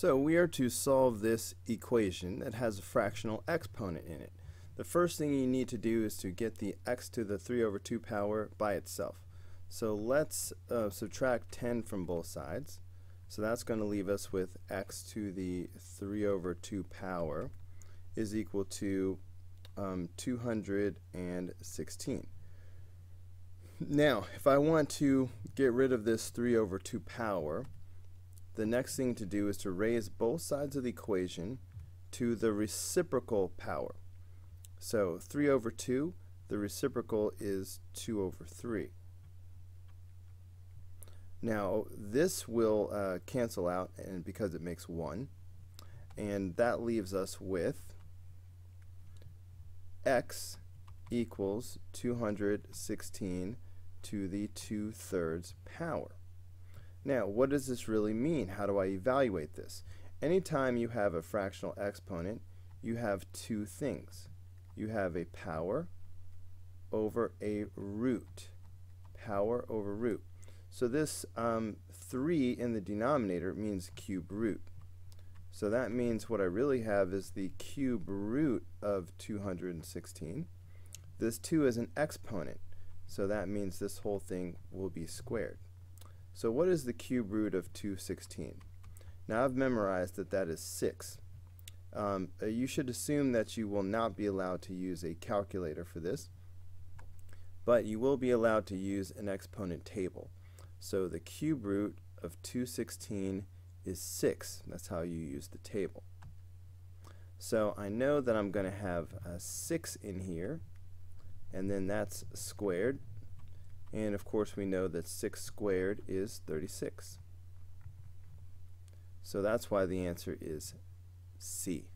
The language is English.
So we are to solve this equation that has a fractional exponent in it. The first thing you need to do is to get the x to the 3 over 2 power by itself. So let's uh, subtract 10 from both sides. So that's going to leave us with x to the 3 over 2 power is equal to um, 216. Now, if I want to get rid of this 3 over 2 power, the next thing to do is to raise both sides of the equation to the reciprocal power. So 3 over 2, the reciprocal is 2 over 3. Now this will uh, cancel out and because it makes 1 and that leaves us with x equals 216 to the 2 thirds power. Now, what does this really mean? How do I evaluate this? Anytime you have a fractional exponent, you have two things. You have a power over a root. Power over root. So this um, 3 in the denominator means cube root. So that means what I really have is the cube root of 216. This 2 is an exponent, so that means this whole thing will be squared. So what is the cube root of 216? Now I've memorized that that is 6. Um, uh, you should assume that you will not be allowed to use a calculator for this, but you will be allowed to use an exponent table. So the cube root of 216 is 6. That's how you use the table. So I know that I'm going to have a 6 in here, and then that's squared. And of course we know that 6 squared is 36. So that's why the answer is C.